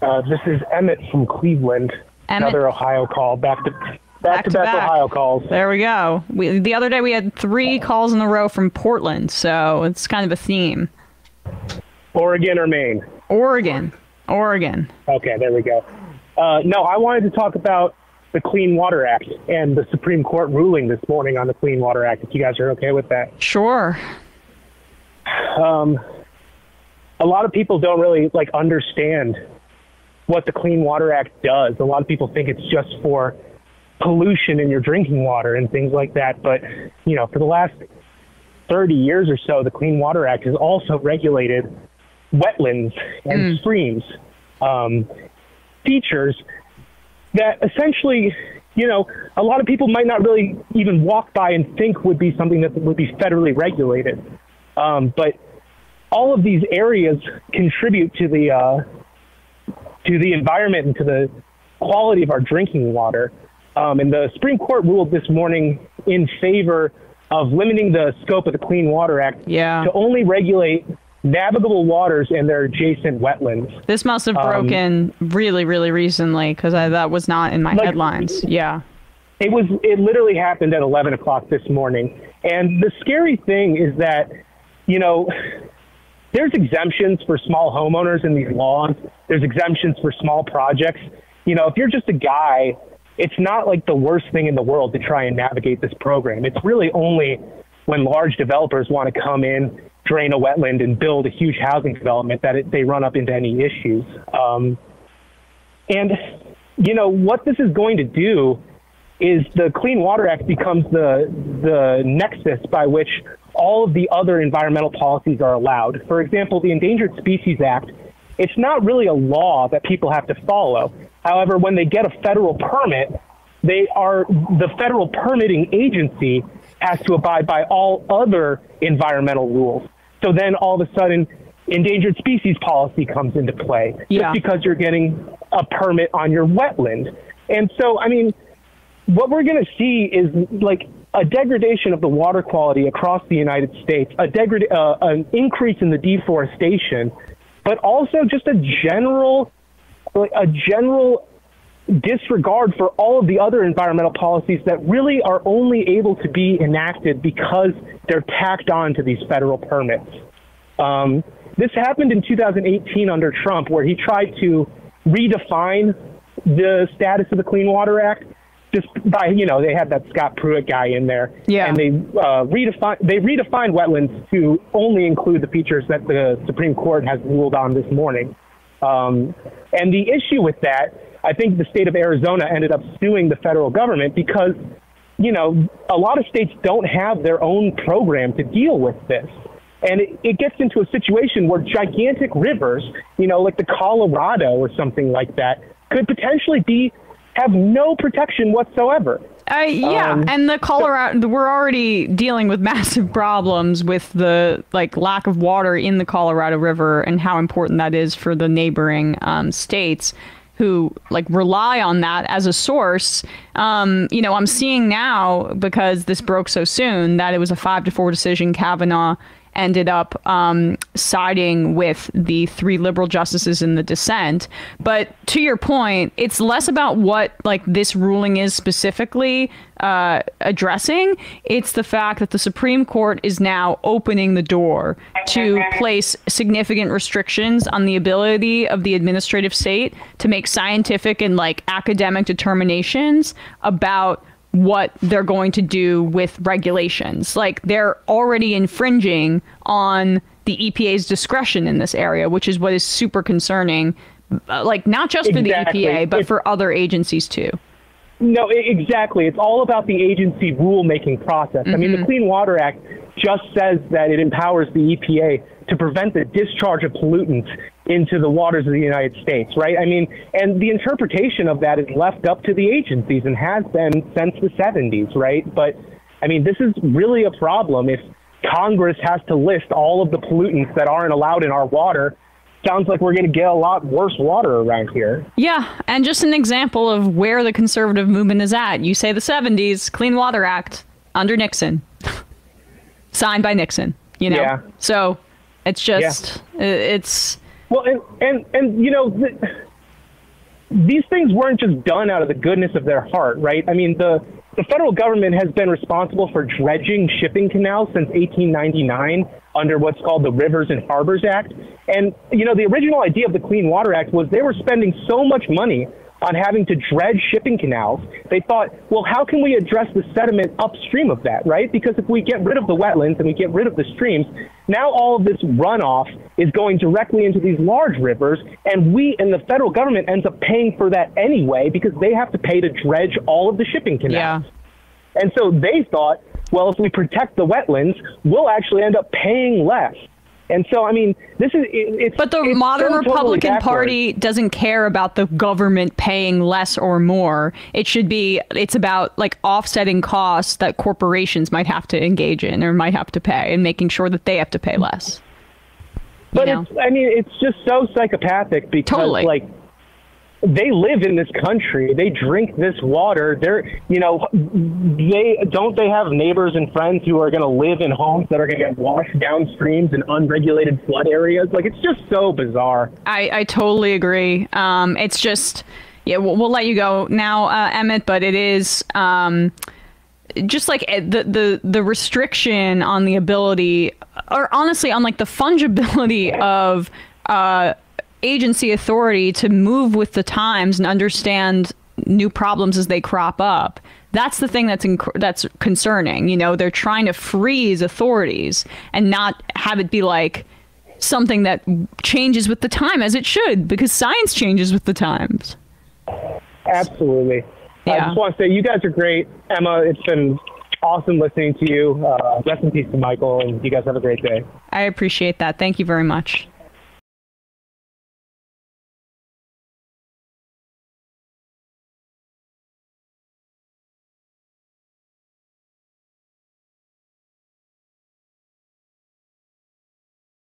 Uh, this is Emmett from Cleveland. Emmett. Another Ohio call. Back to back, Back to back, back. Ohio calls. There we go. We, the other day we had three calls in a row from Portland, so it's kind of a theme. Oregon or Maine? Oregon. Oregon. Okay, there we go. Uh, no, I wanted to talk about the Clean Water Act and the Supreme Court ruling this morning on the Clean Water Act. If you guys are okay with that. Sure. Um, a lot of people don't really like understand what the Clean Water Act does. A lot of people think it's just for pollution in your drinking water and things like that. But you know, for the last 30 years or so, the Clean Water Act has also regulated wetlands and streams, um, features that essentially, you know, a lot of people might not really even walk by and think would be something that would be federally regulated. Um, but all of these areas contribute to the uh, to the environment and to the quality of our drinking water. Um, and the Supreme Court ruled this morning in favor of limiting the scope of the Clean Water Act Yeah. to only regulate navigable waters and their adjacent wetlands. This must have Um, broken really, really recently because that was not in my Like- headlines. Yeah. It was it literally happened at 11 o'clock this morning. And the scary thing is that, you know, there's exemptions for small homeowners in these laws. There's exemptions for small projects. You know, if you're just a guy, it's not like the worst thing in the world to try and navigate this program. It's really only when large developers want to come in, drain a wetland, and build a huge housing development that it, they run up into any issues. Um, and, you know, what this is going to do is the Clean Water Act becomes the the nexus by which all of the other environmental policies are allowed. For example, the Endangered Species Act, it's not really a law that people have to follow. However, when they get a federal permit, they are the federal permitting agency has to abide by all other environmental rules. So then all of a sudden endangered species policy comes into play Yeah. just because you're getting a permit on your wetland. And so I mean what we're going to see is like a degradation of the water quality across the United States, a degrad- uh, an increase in the deforestation, but also just a general, a general disregard for all of the other environmental policies that really are only able to be enacted because they're tacked on to these federal permits. Um, this happened in 2018 under Trump, where he tried to redefine the status of the Clean Water Act just by you know they had that Scott Pruitt guy in there, Yeah. and they uh, redefine they redefined wetlands to only include the features that the Supreme Court has ruled on this morning. Um, and the issue with that, I think the state of Arizona ended up suing the federal government because you know a lot of states don't have their own program to deal with this. And it, it gets into a situation where gigantic rivers, you know, like the Colorado or something like that, could potentially be have no protection whatsoever. Uh, yeah, Um, and the Colorado, we're already dealing with massive problems with the like lack of water in the Colorado River and how important that is for the neighboring um, states who like rely on that as a source. Um, you know, I'm seeing now because this broke so soon that it was a five to four decision. Kavanaugh ended up um, siding with the three liberal justices in the dissent. But to your point, it's less about what like this ruling is specifically uh, addressing. It's the fact that the Supreme Court is now opening the door to place significant restrictions on the ability of the administrative state to make scientific and like academic determinations about what they're going to do with regulations. Like they're already infringing on the EPA's discretion in this area, which is what is super concerning. uh, Like not just for Exactly. the EPA, but It's- for other agencies too. No, exactly. It's all about the agency rulemaking process. I mean, the Clean Water Act just says that it empowers the EPA to prevent the discharge of pollutants into the waters of the United States, right? I mean, and the interpretation of that is left up to the agencies and has been since the 70s, right? But I mean, this is really a problem if Congress has to list all of the pollutants that aren't allowed in our water. Sounds like we're going to get a lot worse water around here. Yeah, and just an example of where the conservative movement is at. You say the 70s, Clean Water Act under Nixon. Signed by Nixon, you know. Yeah. So it's just i- it's Well, and and and you know, the, these things weren't just done out of the goodness of their heart, right? I mean, the the federal government has been responsible for dredging shipping canals since 1899 under what's called the Rivers and Harbors Act. And, you know, the original idea of the Clean Water Act was they were spending so much money on having to dredge shipping canals, they thought, well, how can we address the sediment upstream of that, right? Because if we get rid of the wetlands and we get rid of the streams, now all of this runoff is going directly into these large rivers, and we and the federal government ends up paying for that anyway because they have to pay to dredge all of the shipping canals. Yeah. And so they thought, well, if we protect the wetlands, we'll actually end up paying less. And so, I mean, this is it's. But the modern so Republican backwards. Party doesn't care about the government paying less or more. It should be. It's about like offsetting costs that corporations might have to engage in or might have to pay, and making sure that they have to pay less. But know? it's, I mean, it's just so psychopathic because, Totally. like, they live in this country. They drink this water. They're, you know, they don't they have neighbors and friends who are going to live in homes that are going to get washed down streams in unregulated flood areas. Like, it's just so bizarre. I, I totally agree. Um, it's just, yeah, we'll, we'll let you go now, uh, Emmett. But it is um, just like eh, the the the restriction on the ability, or honestly, on like the fungibility of uh, agency authority to move with the times and understand new problems as they crop up. That's the thing that's inc- that's concerning. You know, they're trying to freeze authorities and not have it be like something that changes with the time as it should because science changes with the times. Absolutely. Yeah. I just want to say you guys are great. Emma, it's been awesome listening to you. Uh, rest in peace to Michael, and you guys have a great day. I appreciate that. Thank you very much.